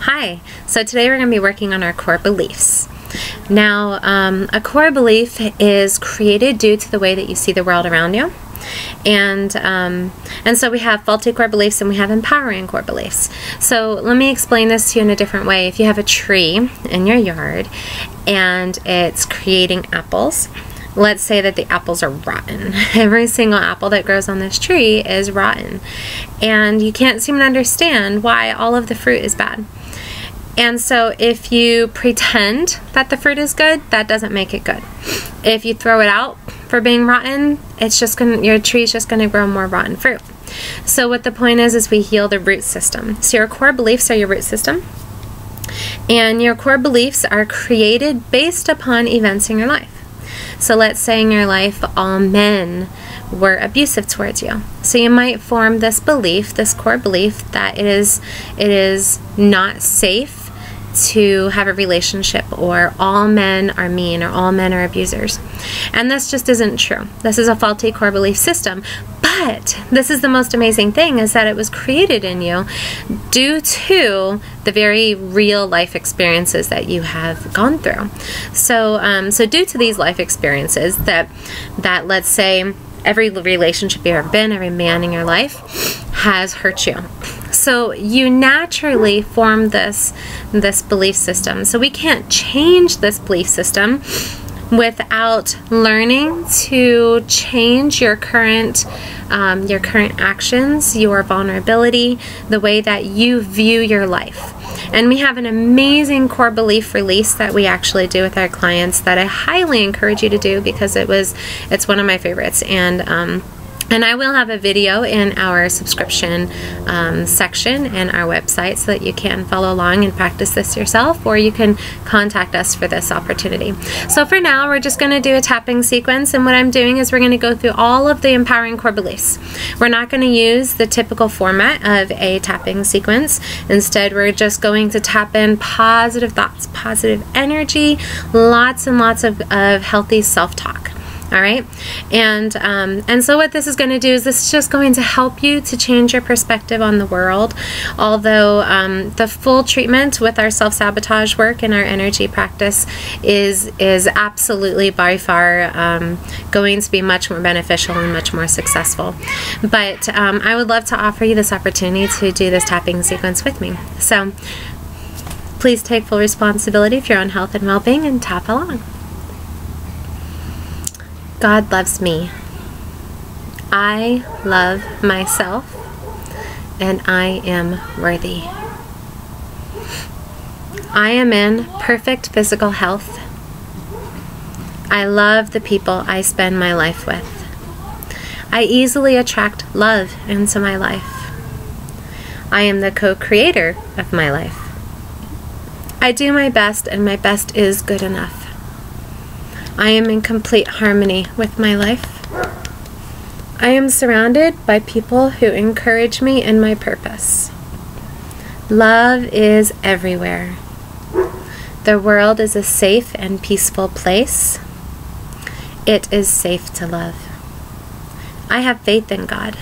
Hi, so today we're going to be working on our core beliefs. Now, um, a core belief is created due to the way that you see the world around you. And um, and so we have faulty core beliefs and we have empowering core beliefs. So let me explain this to you in a different way. If you have a tree in your yard and it's creating apples, let's say that the apples are rotten. Every single apple that grows on this tree is rotten. And you can't seem to understand why all of the fruit is bad. And so if you pretend that the fruit is good, that doesn't make it good. If you throw it out for being rotten, it's just going your tree's just going to grow more rotten fruit. So what the point is is we heal the root system. So your core beliefs are your root system. And your core beliefs are created based upon events in your life. So let's say in your life all men were abusive towards you. So you might form this belief, this core belief that it is it is not safe to have a relationship or all men are mean or all men are abusers. And this just isn't true. This is a faulty core belief system. But this is the most amazing thing is that it was created in you due to the very real life experiences that you have gone through. So, um, so due to these life experiences that, that let's say every relationship you've ever been, every man in your life has hurt you. So you naturally form this this belief system. So we can't change this belief system without learning to change your current um, your current actions, your vulnerability, the way that you view your life. And we have an amazing core belief release that we actually do with our clients that I highly encourage you to do because it was it's one of my favorites and um, and I will have a video in our subscription um, section in our website so that you can follow along and practice this yourself, or you can contact us for this opportunity. So for now, we're just going to do a tapping sequence, and what I'm doing is we're going to go through all of the empowering core beliefs. We're not going to use the typical format of a tapping sequence. Instead, we're just going to tap in positive thoughts, positive energy, lots and lots of, of healthy self-talk all right? And um, and so what this is going to do is this is just going to help you to change your perspective on the world. Although um, the full treatment with our self-sabotage work and our energy practice is is absolutely by far um, going to be much more beneficial and much more successful. But um, I would love to offer you this opportunity to do this tapping sequence with me. So please take full responsibility for your own health and well-being and tap along God loves me. I love myself and I am worthy. I am in perfect physical health. I love the people I spend my life with. I easily attract love into my life. I am the co creator of my life. I do my best, and my best is good enough. I am in complete harmony with my life. I am surrounded by people who encourage me in my purpose. Love is everywhere. The world is a safe and peaceful place. It is safe to love. I have faith in God.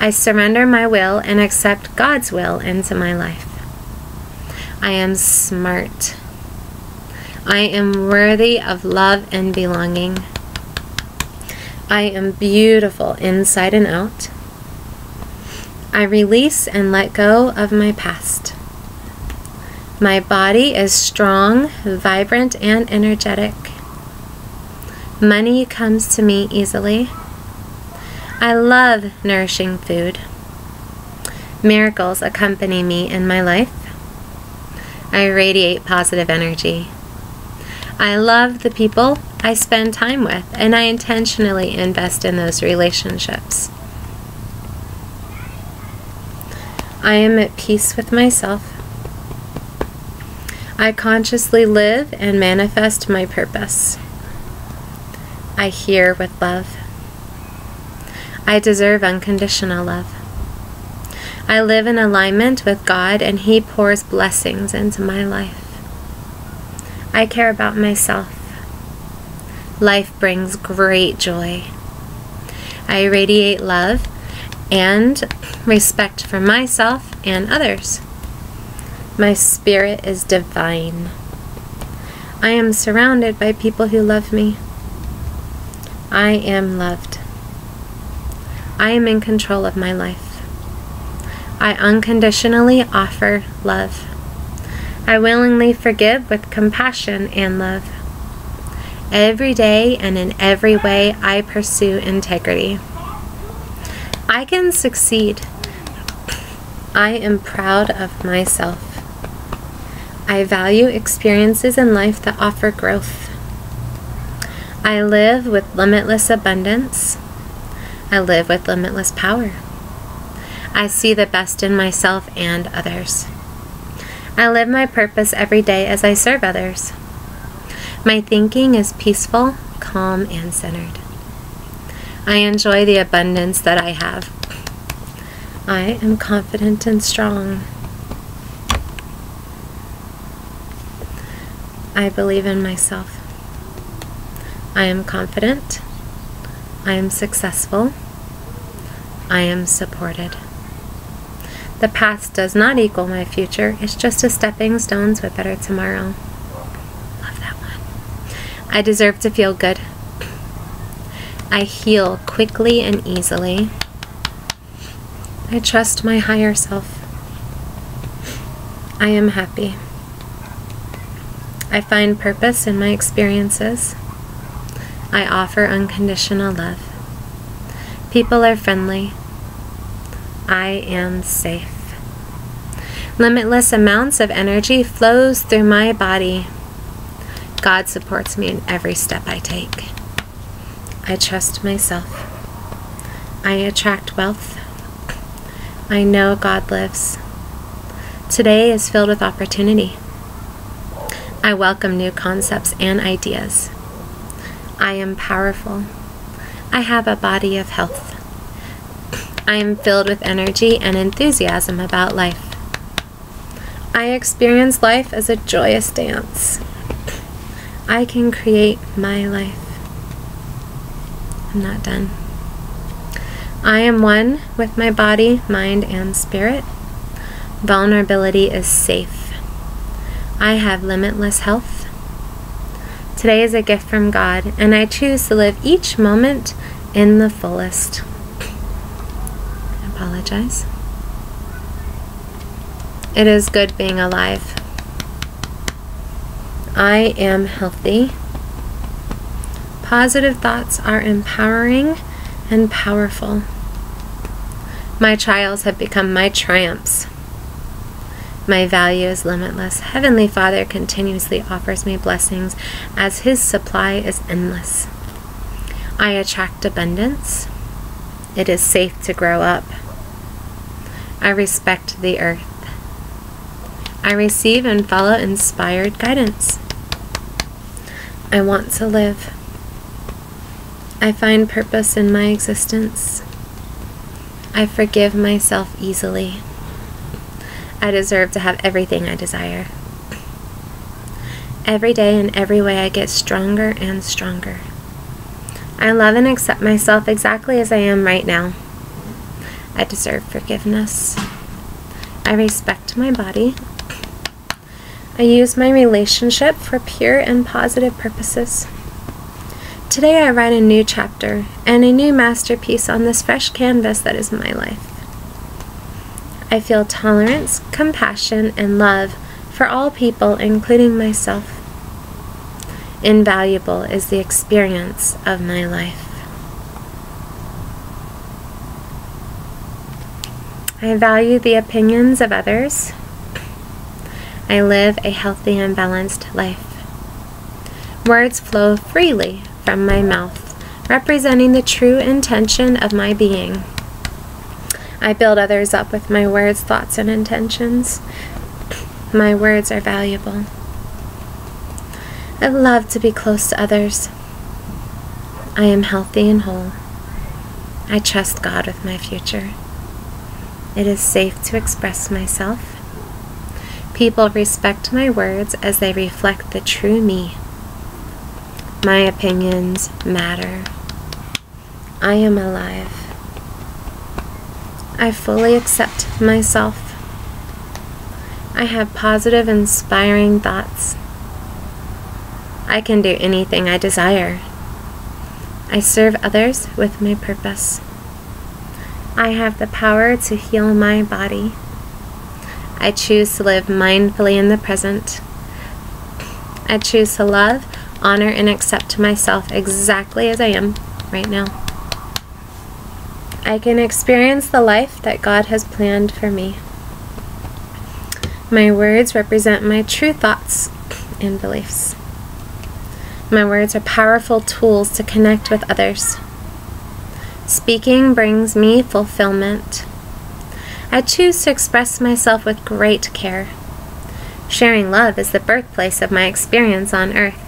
I surrender my will and accept God's will into my life. I am smart. I am worthy of love and belonging. I am beautiful inside and out. I release and let go of my past. My body is strong, vibrant, and energetic. Money comes to me easily. I love nourishing food. Miracles accompany me in my life. I radiate positive energy. I love the people I spend time with, and I intentionally invest in those relationships. I am at peace with myself. I consciously live and manifest my purpose. I hear with love. I deserve unconditional love. I live in alignment with God, and He pours blessings into my life. I care about myself. Life brings great joy. I radiate love and respect for myself and others. My spirit is divine. I am surrounded by people who love me. I am loved. I am in control of my life. I unconditionally offer love. I willingly forgive with compassion and love. Every day and in every way, I pursue integrity. I can succeed. I am proud of myself. I value experiences in life that offer growth. I live with limitless abundance. I live with limitless power. I see the best in myself and others. I live my purpose every day as I serve others. My thinking is peaceful, calm, and centered. I enjoy the abundance that I have. I am confident and strong. I believe in myself. I am confident. I am successful. I am supported. The past does not equal my future. It's just a stepping stone to a better tomorrow. Love that one. I deserve to feel good. I heal quickly and easily. I trust my higher self. I am happy. I find purpose in my experiences. I offer unconditional love. People are friendly. I am safe. Limitless amounts of energy flows through my body. God supports me in every step I take. I trust myself. I attract wealth. I know God lives. Today is filled with opportunity. I welcome new concepts and ideas. I am powerful. I have a body of health. I am filled with energy and enthusiasm about life. I experience life as a joyous dance. I can create my life. I'm not done. I am one with my body, mind, and spirit. Vulnerability is safe. I have limitless health. Today is a gift from God, and I choose to live each moment in the fullest. Apologize. It is good being alive. I am healthy. Positive thoughts are empowering and powerful. My trials have become my triumphs. My value is limitless. Heavenly Father continuously offers me blessings as His supply is endless. I attract abundance. It is safe to grow up. I respect the earth. I receive and follow inspired guidance. I want to live. I find purpose in my existence. I forgive myself easily. I deserve to have everything I desire. Every day and every way I get stronger and stronger. I love and accept myself exactly as I am right now. I deserve forgiveness. I respect my body. I use my relationship for pure and positive purposes. Today I write a new chapter and a new masterpiece on this fresh canvas that is my life. I feel tolerance, compassion, and love for all people, including myself. Invaluable is the experience of my life. I value the opinions of others. I live a healthy and balanced life. Words flow freely from my mouth, representing the true intention of my being. I build others up with my words, thoughts, and intentions. My words are valuable. I love to be close to others. I am healthy and whole. I trust God with my future. It is safe to express myself. People respect my words as they reflect the true me. My opinions matter. I am alive. I fully accept myself. I have positive, inspiring thoughts. I can do anything I desire. I serve others with my purpose. I have the power to heal my body. I choose to live mindfully in the present. I choose to love, honor, and accept myself exactly as I am right now. I can experience the life that God has planned for me. My words represent my true thoughts and beliefs. My words are powerful tools to connect with others. Speaking brings me fulfillment. I choose to express myself with great care. Sharing love is the birthplace of my experience on earth.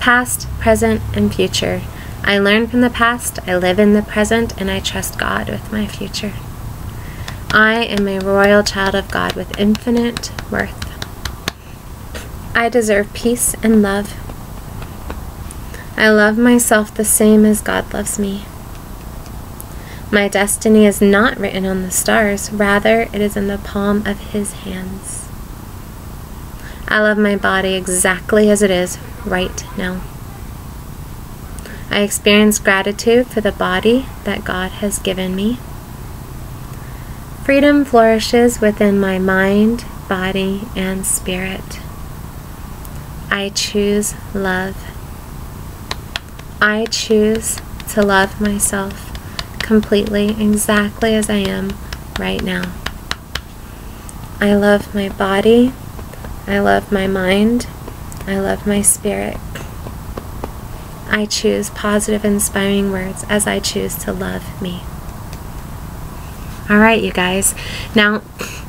Past, present, and future. I learn from the past, I live in the present, and I trust God with my future. I am a royal child of God with infinite worth. I deserve peace and love. I love myself the same as God loves me. My destiny is not written on the stars, rather, it is in the palm of His hands. I love my body exactly as it is right now. I experience gratitude for the body that God has given me. Freedom flourishes within my mind, body, and spirit. I choose love. I choose to love myself completely, exactly as I am right now. I love my body. I love my mind. I love my spirit. I choose positive, inspiring words as I choose to love me. All right, you guys. Now,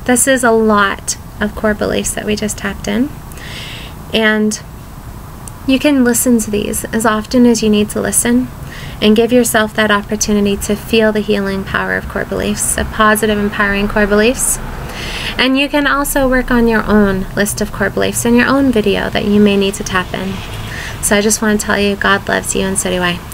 this is a lot of core beliefs that we just tapped in. And you can listen to these as often as you need to listen and give yourself that opportunity to feel the healing power of core beliefs, of positive, empowering core beliefs. And you can also work on your own list of core beliefs in your own video that you may need to tap in. So I just want to tell you, God loves you, and so do I.